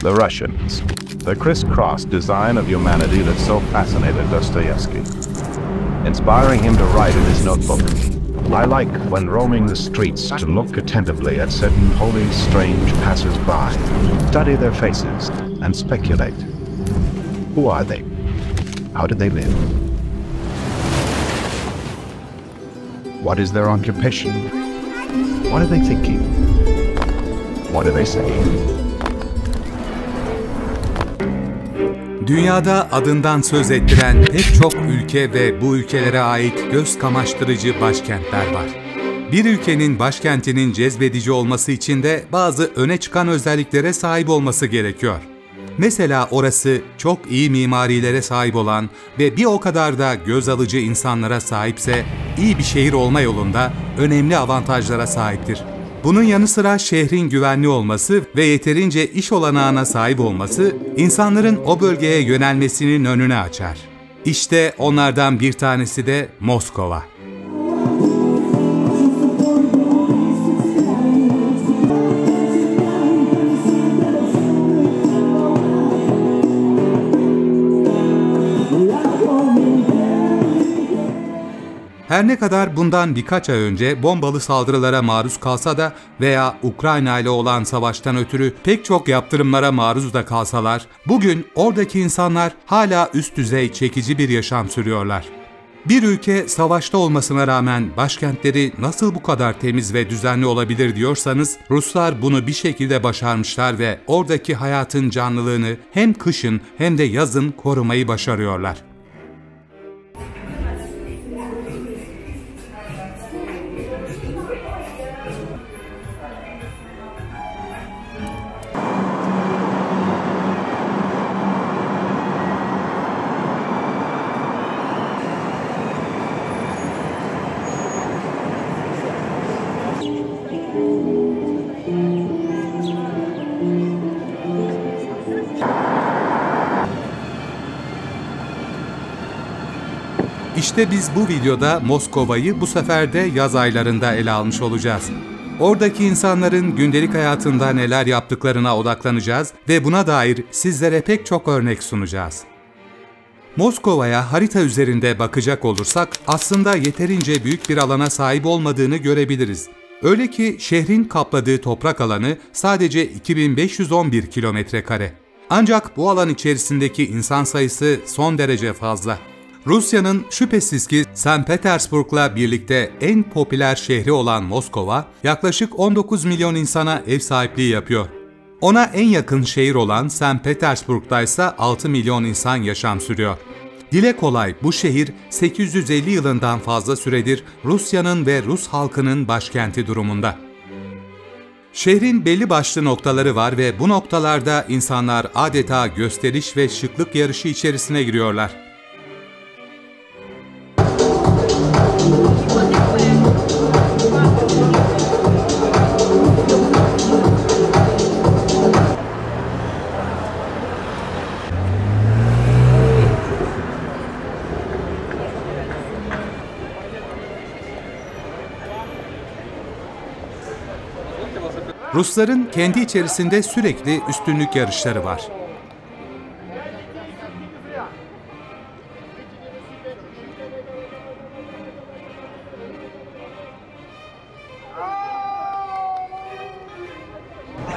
the Russians. The crisscross design of humanity that so fascinated Dostoevsky, inspiring him to write in his notebook. I like, when roaming the streets, to look attentively at certain wholly strange passers-by, study their faces, and speculate. Who are they? How do they live? What is their occupation? What are they thinking? What do they say? Dünyada adından söz ettiren pek çok ülke ve bu ülkelere ait göz kamaştırıcı başkentler var. Bir ülkenin başkentinin cezbedici olması için de bazı öne çıkan özelliklere sahip olması gerekiyor. Mesela orası çok iyi mimarilere sahip olan ve bir o kadar da göz alıcı insanlara sahipse iyi bir şehir olma yolunda önemli avantajlara sahiptir. Bunun yanı sıra şehrin güvenli olması ve yeterince iş olanağına sahip olması insanların o bölgeye yönelmesinin önünü açar. İşte onlardan bir tanesi de Moskova. Her ne kadar bundan birkaç ay önce bombalı saldırılara maruz kalsa da veya Ukrayna ile olan savaştan ötürü pek çok yaptırımlara maruz da kalsalar, bugün oradaki insanlar hala üst düzey çekici bir yaşam sürüyorlar. Bir ülke savaşta olmasına rağmen başkentleri nasıl bu kadar temiz ve düzenli olabilir diyorsanız, Ruslar bunu bir şekilde başarmışlar ve oradaki hayatın canlılığını hem kışın hem de yazın korumayı başarıyorlar. İşte biz bu videoda Moskova'yı bu sefer de yaz aylarında ele almış olacağız. Oradaki insanların gündelik hayatında neler yaptıklarına odaklanacağız ve buna dair sizlere pek çok örnek sunacağız. Moskova'ya harita üzerinde bakacak olursak aslında yeterince büyük bir alana sahip olmadığını görebiliriz. Öyle ki şehrin kapladığı toprak alanı sadece 2511 kilometre kare. Ancak bu alan içerisindeki insan sayısı son derece fazla. Rusya'nın şüphesiz ki St. Petersburg'la birlikte en popüler şehri olan Moskova, yaklaşık 19 milyon insana ev sahipliği yapıyor. Ona en yakın şehir olan St. Petersburg'da ise 6 milyon insan yaşam sürüyor. Dile kolay bu şehir 850 yılından fazla süredir Rusya'nın ve Rus halkının başkenti durumunda. Şehrin belli başlı noktaları var ve bu noktalarda insanlar adeta gösteriş ve şıklık yarışı içerisine giriyorlar. Rusların kendi içerisinde sürekli üstünlük yarışları var.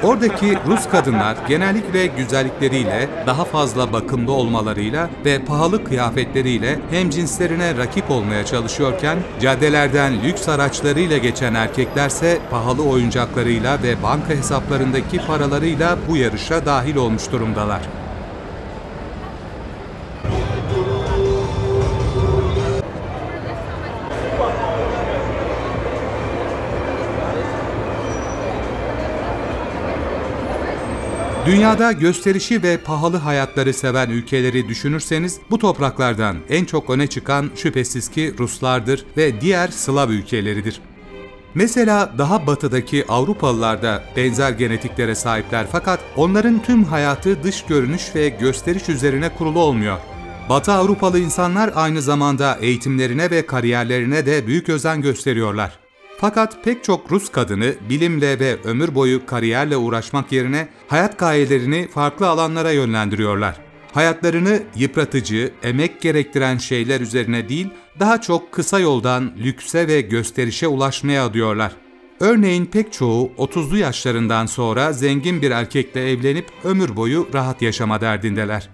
Oradaki Rus kadınlar genellikle güzellikleriyle, daha fazla bakımlı olmalarıyla ve pahalı kıyafetleriyle hem cinslerine rakip olmaya çalışıyorken, caddelerden lüks araçlarıyla geçen erkeklerse pahalı oyuncaklarıyla ve banka hesaplarındaki paralarıyla bu yarışa dahil olmuş durumdalar. Dünyada gösterişi ve pahalı hayatları seven ülkeleri düşünürseniz bu topraklardan en çok öne çıkan şüphesiz ki Ruslardır ve diğer Slav ülkeleridir. Mesela daha batıdaki Avrupalılar da benzer genetiklere sahipler fakat onların tüm hayatı dış görünüş ve gösteriş üzerine kurulu olmuyor. Batı Avrupalı insanlar aynı zamanda eğitimlerine ve kariyerlerine de büyük özen gösteriyorlar. Fakat pek çok Rus kadını bilimle ve ömür boyu kariyerle uğraşmak yerine hayat gayelerini farklı alanlara yönlendiriyorlar. Hayatlarını yıpratıcı, emek gerektiren şeyler üzerine değil, daha çok kısa yoldan lükse ve gösterişe ulaşmaya adıyorlar. Örneğin pek çoğu 30'lu yaşlarından sonra zengin bir erkekle evlenip ömür boyu rahat yaşama derdindeler.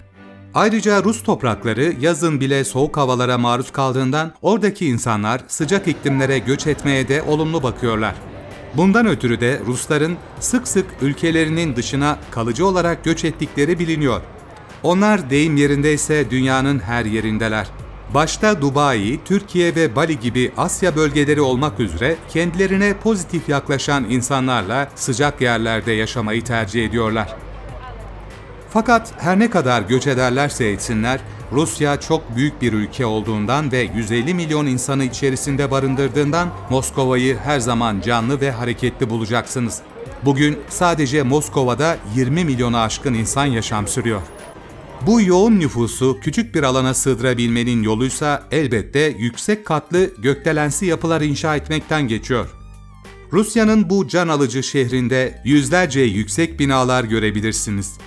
Ayrıca Rus toprakları yazın bile soğuk havalara maruz kaldığından oradaki insanlar sıcak iklimlere göç etmeye de olumlu bakıyorlar. Bundan ötürü de Rusların sık sık ülkelerinin dışına kalıcı olarak göç ettikleri biliniyor. Onlar deyim yerindeyse dünyanın her yerindeler. Başta Dubai, Türkiye ve Bali gibi Asya bölgeleri olmak üzere kendilerine pozitif yaklaşan insanlarla sıcak yerlerde yaşamayı tercih ediyorlar. Fakat her ne kadar göç ederlerse etsinler, Rusya çok büyük bir ülke olduğundan ve 150 milyon insanı içerisinde barındırdığından Moskova'yı her zaman canlı ve hareketli bulacaksınız. Bugün sadece Moskova'da 20 milyona aşkın insan yaşam sürüyor. Bu yoğun nüfusu küçük bir alana sığdırabilmenin yoluysa elbette yüksek katlı gökdelensi yapılar inşa etmekten geçiyor. Rusya'nın bu can alıcı şehrinde yüzlerce yüksek binalar görebilirsiniz.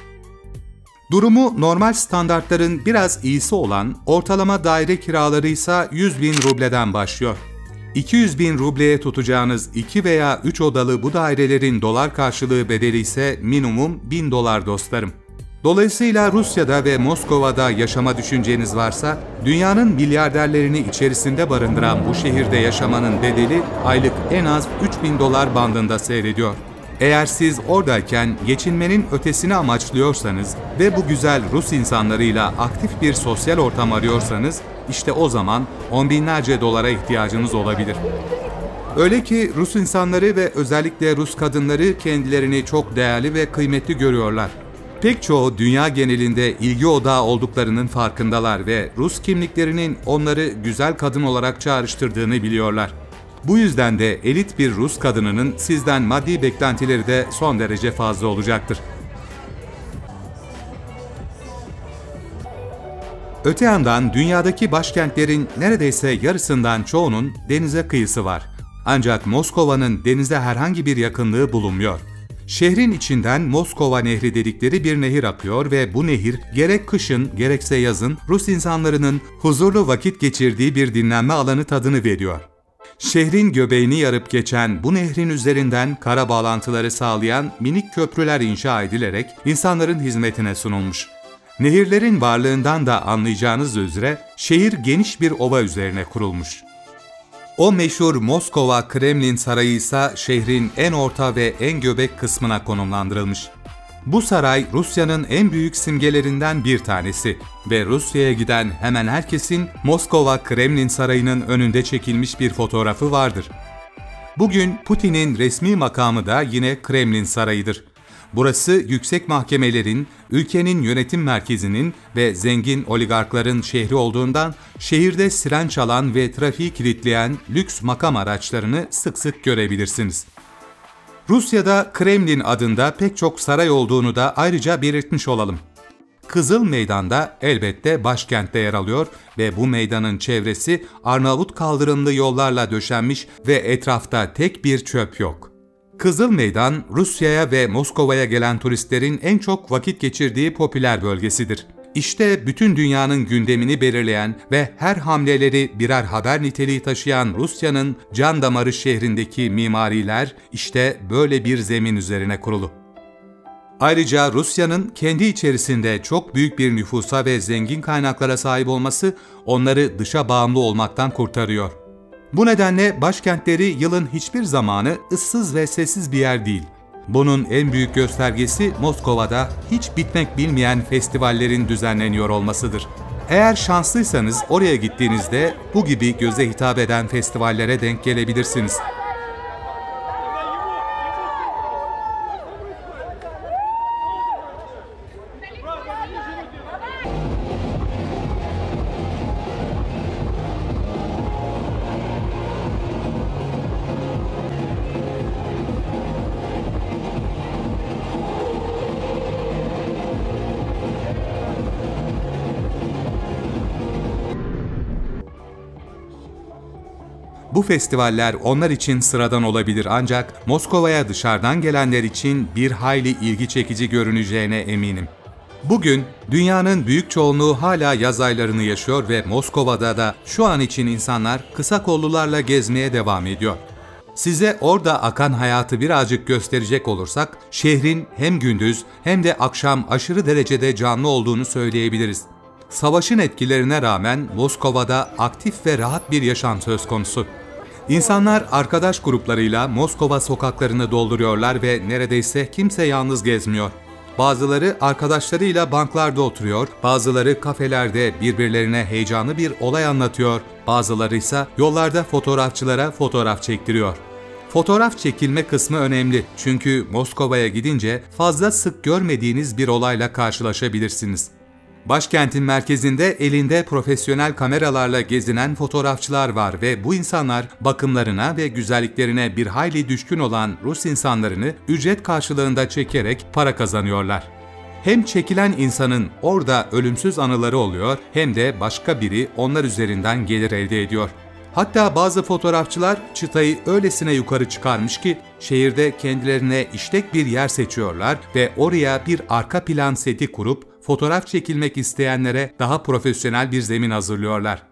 Durumu normal standartların biraz iyisi olan ortalama daire kiraları ise 100 bin rubleden başlıyor. 200 bin rubleye tutacağınız 2 veya 3 odalı bu dairelerin dolar karşılığı bedeli ise minimum 1000 dolar dostlarım. Dolayısıyla Rusya'da ve Moskova'da yaşama düşünceniz varsa, dünyanın milyarderlerini içerisinde barındıran bu şehirde yaşamanın bedeli aylık en az 3000 dolar bandında seyrediyor. Eğer siz oradayken geçinmenin ötesini amaçlıyorsanız ve bu güzel Rus insanlarıyla aktif bir sosyal ortam arıyorsanız, işte o zaman on binlerce dolara ihtiyacınız olabilir. Öyle ki Rus insanları ve özellikle Rus kadınları kendilerini çok değerli ve kıymetli görüyorlar. Pek çoğu dünya genelinde ilgi odağı olduklarının farkındalar ve Rus kimliklerinin onları güzel kadın olarak çağrıştırdığını biliyorlar. Bu yüzden de elit bir Rus kadınının sizden maddi beklentileri de son derece fazla olacaktır. Öte yandan dünyadaki başkentlerin neredeyse yarısından çoğunun denize kıyısı var. Ancak Moskova'nın denize herhangi bir yakınlığı bulunmuyor. Şehrin içinden Moskova Nehri dedikleri bir nehir akıyor ve bu nehir gerek kışın gerekse yazın Rus insanlarının huzurlu vakit geçirdiği bir dinlenme alanı tadını veriyor. Şehrin göbeğini yarıp geçen bu nehrin üzerinden kara bağlantıları sağlayan minik köprüler inşa edilerek insanların hizmetine sunulmuş. Nehirlerin varlığından da anlayacağınız üzere şehir geniş bir ova üzerine kurulmuş. O meşhur Moskova Kremlin Sarayı ise şehrin en orta ve en göbek kısmına konumlandırılmış. Bu saray Rusya'nın en büyük simgelerinden bir tanesi ve Rusya'ya giden hemen herkesin Moskova Kremlin Sarayı'nın önünde çekilmiş bir fotoğrafı vardır. Bugün Putin'in resmi makamı da yine Kremlin Sarayı'dır. Burası yüksek mahkemelerin, ülkenin yönetim merkezinin ve zengin oligarkların şehri olduğundan şehirde siren çalan ve trafiği kilitleyen lüks makam araçlarını sık sık görebilirsiniz. Rusya'da Kremlin adında pek çok saray olduğunu da ayrıca belirtmiş olalım. Kızıl Meydan'da elbette başkentte yer alıyor ve bu meydanın çevresi Arnavut kaldırımlı yollarla döşenmiş ve etrafta tek bir çöp yok. Kızıl Meydan, Rusya'ya ve Moskova'ya gelen turistlerin en çok vakit geçirdiği popüler bölgesidir. İşte bütün dünyanın gündemini belirleyen ve her hamleleri birer haber niteliği taşıyan Rusya'nın can damarı şehrindeki mimariler işte böyle bir zemin üzerine kurulu. Ayrıca Rusya'nın kendi içerisinde çok büyük bir nüfusa ve zengin kaynaklara sahip olması onları dışa bağımlı olmaktan kurtarıyor. Bu nedenle başkentleri yılın hiçbir zamanı ıssız ve sessiz bir yer değil. Bunun en büyük göstergesi Moskova'da hiç bitmek bilmeyen festivallerin düzenleniyor olmasıdır. Eğer şanslıysanız oraya gittiğinizde bu gibi göze hitap eden festivallere denk gelebilirsiniz. Festivaller onlar için sıradan olabilir ancak Moskova'ya dışarıdan gelenler için bir hayli ilgi çekici görüneceğine eminim. Bugün dünyanın büyük çoğunluğu hala yaz aylarını yaşıyor ve Moskova'da da şu an için insanlar kısa kollularla gezmeye devam ediyor. Size orada akan hayatı birazcık gösterecek olursak, şehrin hem gündüz hem de akşam aşırı derecede canlı olduğunu söyleyebiliriz. Savaşın etkilerine rağmen Moskova'da aktif ve rahat bir yaşam söz konusu. İnsanlar arkadaş gruplarıyla Moskova sokaklarını dolduruyorlar ve neredeyse kimse yalnız gezmiyor. Bazıları arkadaşlarıyla banklarda oturuyor, bazıları kafelerde birbirlerine heyecanlı bir olay anlatıyor, bazıları ise yollarda fotoğrafçılara fotoğraf çektiriyor. Fotoğraf çekilme kısmı önemli çünkü Moskova'ya gidince fazla sık görmediğiniz bir olayla karşılaşabilirsiniz. Başkentin merkezinde elinde profesyonel kameralarla gezinen fotoğrafçılar var ve bu insanlar bakımlarına ve güzelliklerine bir hayli düşkün olan Rus insanlarını ücret karşılığında çekerek para kazanıyorlar. Hem çekilen insanın orada ölümsüz anıları oluyor hem de başka biri onlar üzerinden gelir elde ediyor. Hatta bazı fotoğrafçılar çıtayı öylesine yukarı çıkarmış ki şehirde kendilerine işlek bir yer seçiyorlar ve oraya bir arka plan seti kurup fotoğraf çekilmek isteyenlere daha profesyonel bir zemin hazırlıyorlar.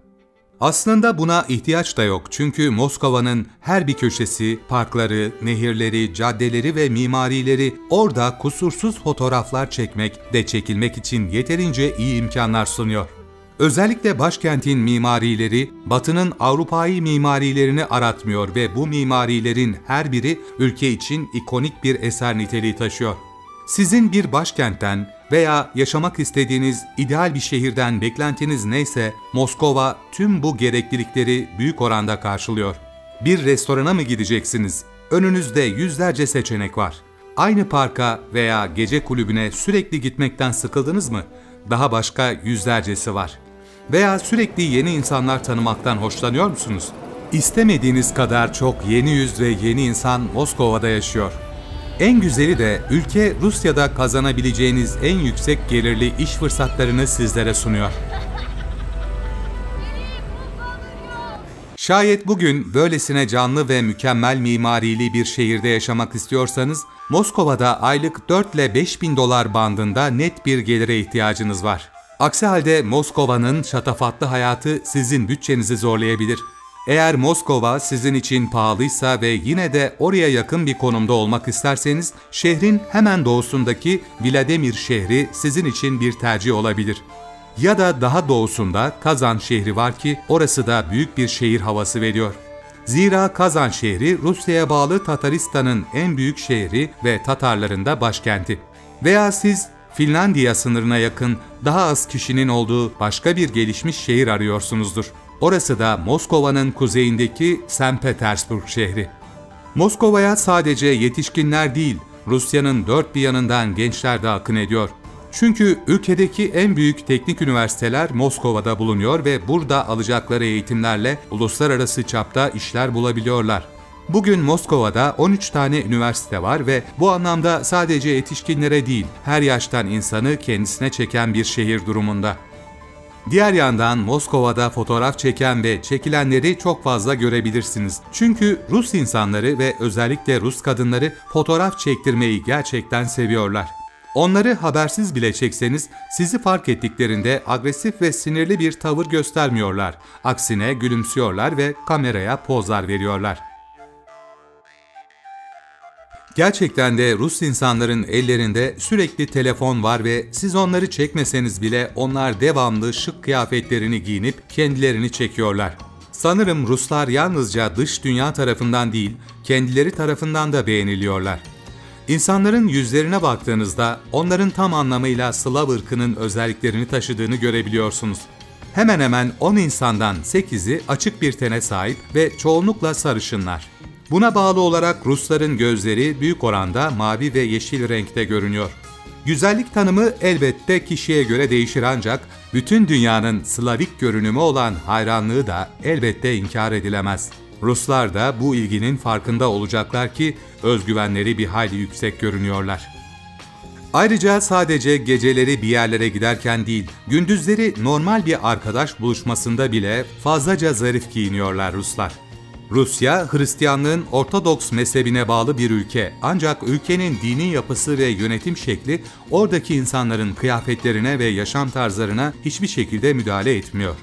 Aslında buna ihtiyaç da yok çünkü Moskova'nın her bir köşesi, parkları, nehirleri, caddeleri ve mimarileri orada kusursuz fotoğraflar çekmek ve çekilmek için yeterince iyi imkanlar sunuyor. Özellikle başkentin mimarileri, Batı'nın Avrupa'yı mimarilerini aratmıyor ve bu mimarilerin her biri ülke için ikonik bir eser niteliği taşıyor. Sizin bir başkentten veya yaşamak istediğiniz ideal bir şehirden beklentiniz neyse Moskova tüm bu gereklilikleri büyük oranda karşılıyor. Bir restorana mı gideceksiniz? Önünüzde yüzlerce seçenek var. Aynı parka veya gece kulübüne sürekli gitmekten sıkıldınız mı? Daha başka yüzlercesi var. Veya sürekli yeni insanlar tanımaktan hoşlanıyor musunuz? İstemediğiniz kadar çok yeni yüz ve yeni insan Moskova'da yaşıyor. En güzeli de ülke Rusya'da kazanabileceğiniz en yüksek gelirli iş fırsatlarını sizlere sunuyor. Şayet bugün böylesine canlı ve mükemmel mimarili bir şehirde yaşamak istiyorsanız, Moskova'da aylık 4 ile 5 bin dolar bandında net bir gelire ihtiyacınız var. Aksi halde Moskova'nın şatafatlı hayatı sizin bütçenizi zorlayabilir. Eğer Moskova sizin için pahalıysa ve yine de oraya yakın bir konumda olmak isterseniz, şehrin hemen doğusundaki Vladimir şehri sizin için bir tercih olabilir. Ya da daha doğusunda Kazan şehri var ki orası da büyük bir şehir havası veriyor. Zira Kazan şehri Rusya'ya bağlı Tataristan'ın en büyük şehri ve Tatarların da başkenti. Veya siz Finlandiya sınırına yakın daha az kişinin olduğu başka bir gelişmiş şehir arıyorsunuzdur. Orası da Moskova'nın kuzeyindeki St. Petersburg şehri. Moskova'ya sadece yetişkinler değil, Rusya'nın dört bir yanından gençler de akın ediyor. Çünkü ülkedeki en büyük teknik üniversiteler Moskova'da bulunuyor ve burada alacakları eğitimlerle uluslararası çapta işler bulabiliyorlar. Bugün Moskova'da 13 tane üniversite var ve bu anlamda sadece yetişkinlere değil, her yaştan insanı kendisine çeken bir şehir durumunda. Diğer yandan Moskova'da fotoğraf çeken ve çekilenleri çok fazla görebilirsiniz. Çünkü Rus insanları ve özellikle Rus kadınları fotoğraf çektirmeyi gerçekten seviyorlar. Onları habersiz bile çekseniz sizi fark ettiklerinde agresif ve sinirli bir tavır göstermiyorlar. Aksine gülümsüyorlar ve kameraya pozlar veriyorlar. Gerçekten de Rus insanların ellerinde sürekli telefon var ve siz onları çekmeseniz bile onlar devamlı şık kıyafetlerini giyinip kendilerini çekiyorlar. Sanırım Ruslar yalnızca dış dünya tarafından değil, kendileri tarafından da beğeniliyorlar. İnsanların yüzlerine baktığınızda onların tam anlamıyla Slav ırkının özelliklerini taşıdığını görebiliyorsunuz. Hemen hemen 10 insandan 8'i açık bir tene sahip ve çoğunlukla sarışınlar. Buna bağlı olarak Rusların gözleri büyük oranda mavi ve yeşil renkte görünüyor. Güzellik tanımı elbette kişiye göre değişir ancak bütün dünyanın Slavik görünümü olan hayranlığı da elbette inkar edilemez. Ruslar da bu ilginin farkında olacaklar ki özgüvenleri bir hayli yüksek görünüyorlar. Ayrıca sadece geceleri bir yerlere giderken değil, gündüzleri normal bir arkadaş buluşmasında bile fazlaca zarif giyiniyorlar Ruslar. Rusya, Hristiyanlığın Ortodoks mezhebine bağlı bir ülke ancak ülkenin dini yapısı ve yönetim şekli oradaki insanların kıyafetlerine ve yaşam tarzlarına hiçbir şekilde müdahale etmiyor.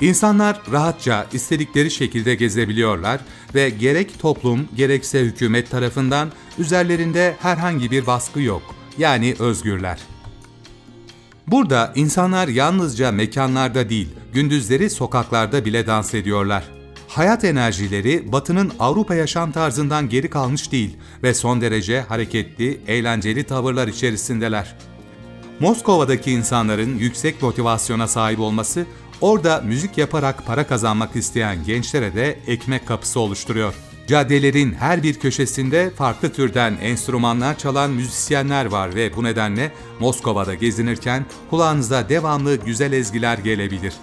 İnsanlar rahatça istedikleri şekilde gezebiliyorlar ve gerek toplum gerekse hükümet tarafından üzerlerinde herhangi bir baskı yok. Yani özgürler. Burada insanlar yalnızca mekanlarda değil, gündüzleri sokaklarda bile dans ediyorlar. Hayat enerjileri Batı'nın Avrupa yaşam tarzından geri kalmış değil ve son derece hareketli, eğlenceli tavırlar içerisindeler. Moskova'daki insanların yüksek motivasyona sahip olması Orada müzik yaparak para kazanmak isteyen gençlere de ekmek kapısı oluşturuyor. Caddelerin her bir köşesinde farklı türden enstrümanlar çalan müzisyenler var ve bu nedenle Moskova'da gezinirken kulağınıza devamlı güzel ezgiler gelebilir.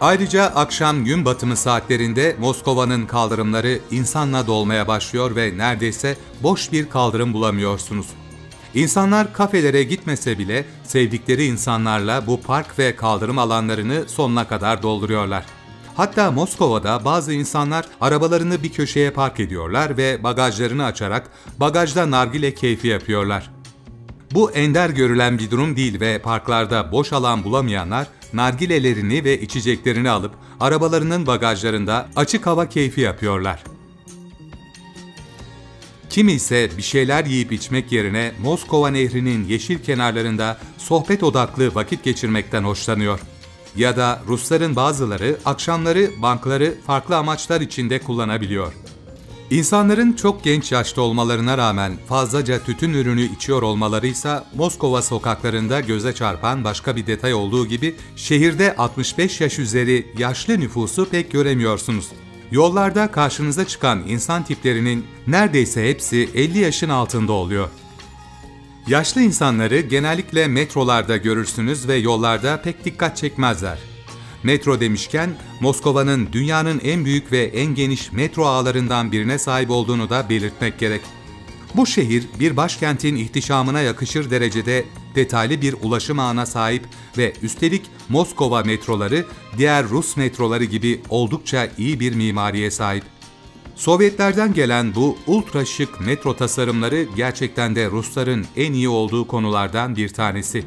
Ayrıca akşam gün batımı saatlerinde Moskova'nın kaldırımları insanla dolmaya başlıyor ve neredeyse boş bir kaldırım bulamıyorsunuz. İnsanlar kafelere gitmese bile sevdikleri insanlarla bu park ve kaldırım alanlarını sonuna kadar dolduruyorlar. Hatta Moskova'da bazı insanlar arabalarını bir köşeye park ediyorlar ve bagajlarını açarak bagajda nargile keyfi yapıyorlar. Bu ender görülen bir durum değil ve parklarda boş alan bulamayanlar nargilelerini ve içeceklerini alıp arabalarının bagajlarında açık hava keyfi yapıyorlar. Kimi ise bir şeyler yiyip içmek yerine Moskova Nehri'nin yeşil kenarlarında sohbet odaklı vakit geçirmekten hoşlanıyor. Ya da Rusların bazıları akşamları bankları farklı amaçlar içinde kullanabiliyor. İnsanların çok genç yaşta olmalarına rağmen fazlaca tütün ürünü içiyor olmaları ise Moskova sokaklarında göze çarpan başka bir detay olduğu gibi şehirde 65 yaş üzeri yaşlı nüfusu pek göremiyorsunuz. Yollarda karşınıza çıkan insan tiplerinin neredeyse hepsi 50 yaşın altında oluyor. Yaşlı insanları genellikle metrolarda görürsünüz ve yollarda pek dikkat çekmezler. Metro demişken Moskova'nın dünyanın en büyük ve en geniş metro ağlarından birine sahip olduğunu da belirtmek gerek. Bu şehir bir başkentin ihtişamına yakışır derecede detaylı bir ulaşım ağına sahip ve üstelik Moskova metroları diğer Rus metroları gibi oldukça iyi bir mimariye sahip. Sovyetlerden gelen bu ultra şık metro tasarımları gerçekten de Rusların en iyi olduğu konulardan bir tanesi.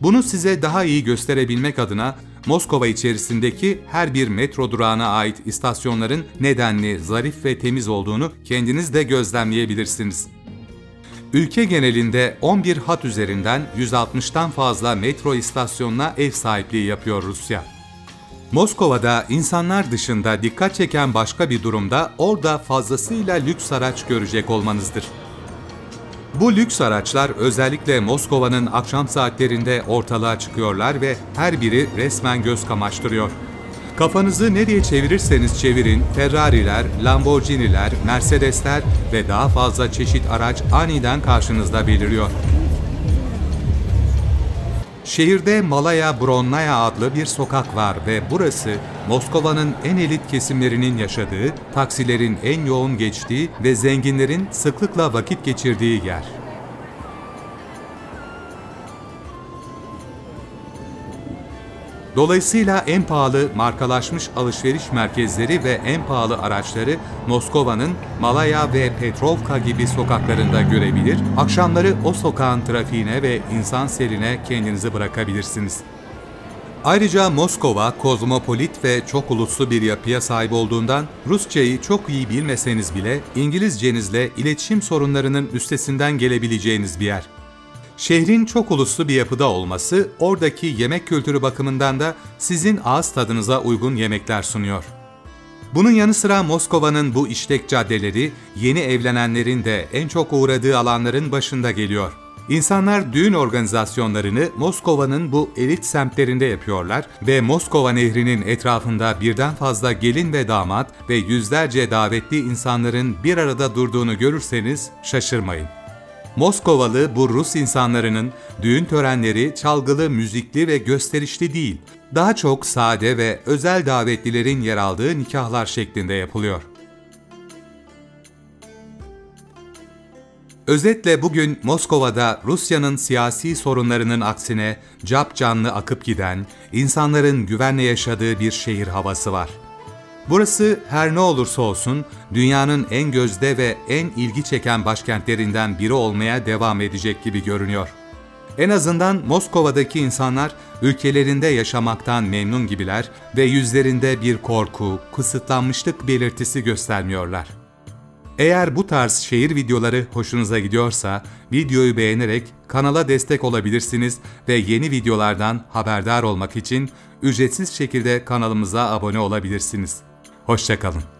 Bunu size daha iyi gösterebilmek adına Moskova içerisindeki her bir metro durağına ait istasyonların nedenli, zarif ve temiz olduğunu kendiniz de gözlemleyebilirsiniz. Ülke genelinde 11 hat üzerinden 160'tan fazla metro istasyonuna ev sahipliği yapıyor Rusya. Moskova'da insanlar dışında dikkat çeken başka bir durumda orada fazlasıyla lüks araç görecek olmanızdır. Bu lüks araçlar özellikle Moskova'nın akşam saatlerinde ortalığa çıkıyorlar ve her biri resmen göz kamaştırıyor. Kafanızı nereye çevirirseniz çevirin, Ferrari'ler, Lamborghini'ler, Mercedes'ler ve daha fazla çeşit araç aniden karşınızda beliriyor. Şehirde Malaya Bronnaya adlı bir sokak var ve burası Moskova'nın en elit kesimlerinin yaşadığı, taksilerin en yoğun geçtiği ve zenginlerin sıklıkla vakit geçirdiği yer. Dolayısıyla en pahalı markalaşmış alışveriş merkezleri ve en pahalı araçları Moskova'nın Malaya ve Petrovka gibi sokaklarında görebilir, akşamları o sokağın trafiğine ve insan seline kendinizi bırakabilirsiniz. Ayrıca Moskova kozmopolit ve çok uluslu bir yapıya sahip olduğundan Rusçayı çok iyi bilmeseniz bile İngilizcenizle iletişim sorunlarının üstesinden gelebileceğiniz bir yer. Şehrin çok uluslu bir yapıda olması, oradaki yemek kültürü bakımından da sizin ağız tadınıza uygun yemekler sunuyor. Bunun yanı sıra Moskova'nın bu işlek caddeleri, yeni evlenenlerin de en çok uğradığı alanların başında geliyor. İnsanlar düğün organizasyonlarını Moskova'nın bu elit semtlerinde yapıyorlar ve Moskova Nehri'nin etrafında birden fazla gelin ve damat ve yüzlerce davetli insanların bir arada durduğunu görürseniz şaşırmayın. Moskovalı bu Rus insanlarının düğün törenleri çalgılı, müzikli ve gösterişli değil, daha çok sade ve özel davetlilerin yer aldığı nikahlar şeklinde yapılıyor. Özetle bugün Moskova'da Rusya'nın siyasi sorunlarının aksine cap canlı akıp giden, insanların güvenle yaşadığı bir şehir havası var. Burası her ne olursa olsun dünyanın en gözde ve en ilgi çeken başkentlerinden biri olmaya devam edecek gibi görünüyor. En azından Moskova'daki insanlar ülkelerinde yaşamaktan memnun gibiler ve yüzlerinde bir korku, kısıtlanmışlık belirtisi göstermiyorlar. Eğer bu tarz şehir videoları hoşunuza gidiyorsa videoyu beğenerek kanala destek olabilirsiniz ve yeni videolardan haberdar olmak için ücretsiz şekilde kanalımıza abone olabilirsiniz. Hoşçakalın.